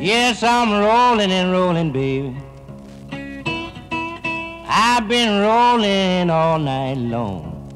Yes, I'm rolling and rolling, baby. I've been rolling all night long.